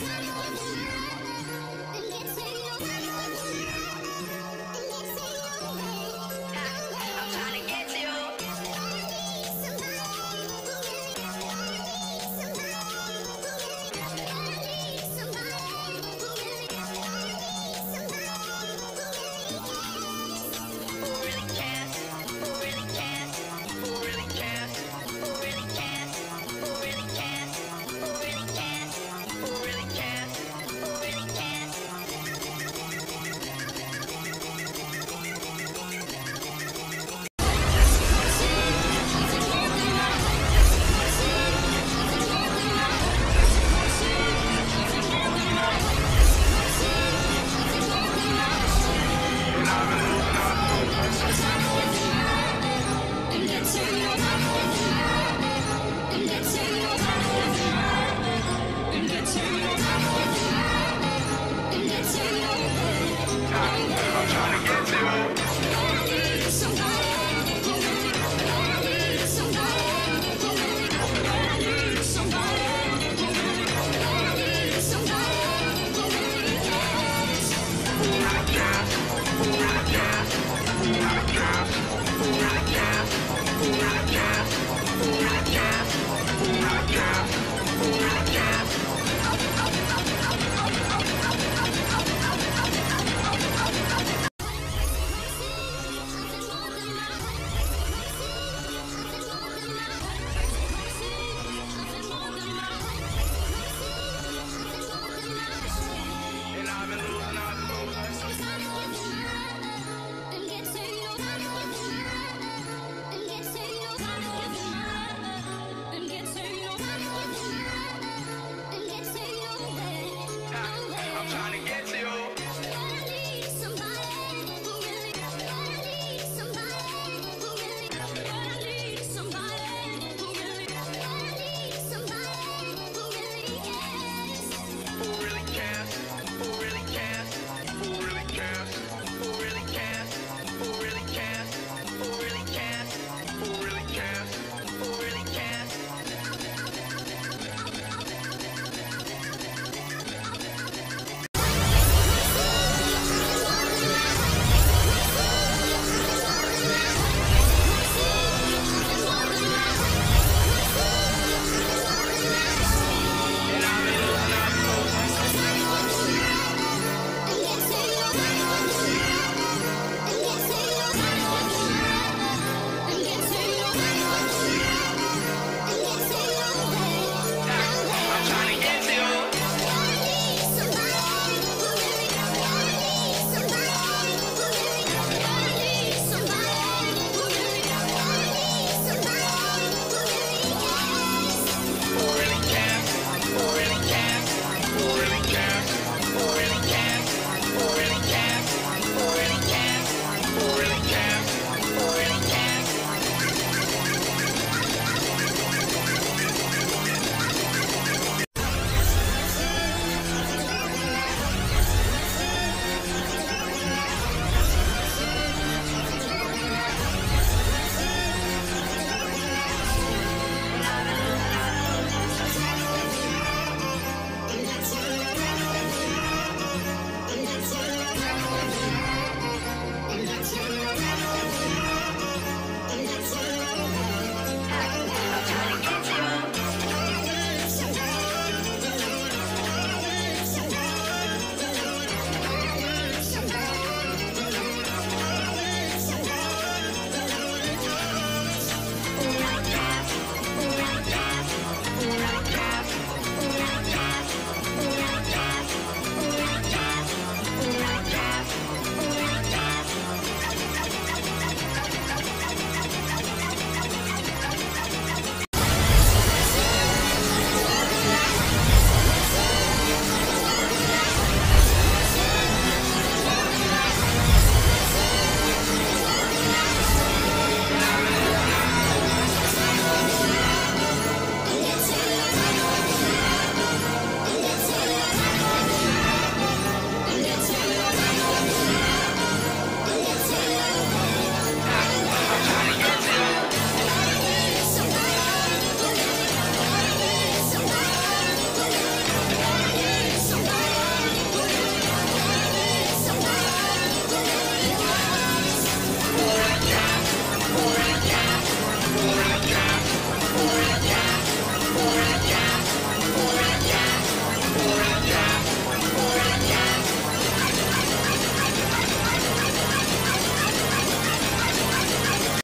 Thousand